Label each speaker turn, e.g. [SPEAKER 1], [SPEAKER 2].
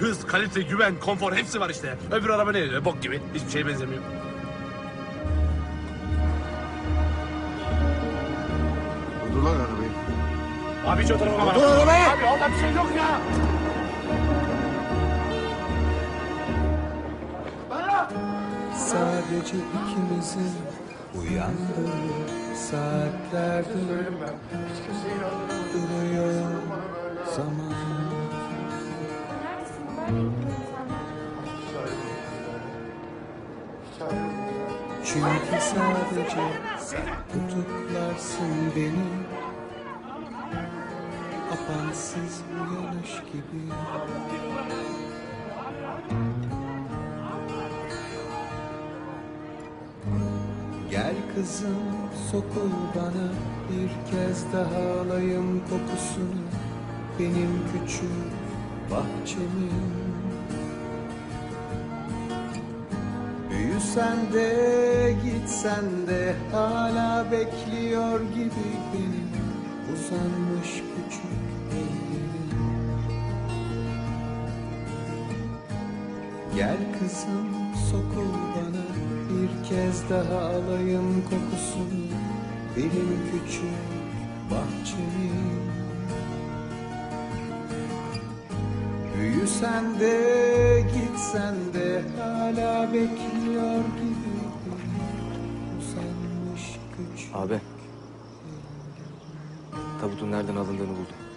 [SPEAKER 1] hız, kalite, güven, konfor hepsi var işte. Öbür araba ne? Bok gibi. Hiçbir şeye benzemiyor.
[SPEAKER 2] Dur lan arabayı.
[SPEAKER 1] Abi hiç o tarafa bak.
[SPEAKER 2] Dur arabayı!
[SPEAKER 1] Abi orada bir şey yok ya.
[SPEAKER 3] Sadece ikimizin uyandığı saatlerde duruyor Çünkü sadece sen tutuklarsın beni Apansız uyanış gibi. Gel kızım sokul bana bir kez daha alayım kokusunu. Benim küçük bahçemin Büyüsen de gitsen de hala bekliyor gibi benim Uzanmış küçük ellerim. Gel kızım sokul bana. Bir kez daha alayım kokusunu. Benim küçük bahçemin Büyüsen de gitsen de hala bekliyor gibi beni Uzanmış küçük
[SPEAKER 4] Abi. Tabutun nereden alındığını buldum.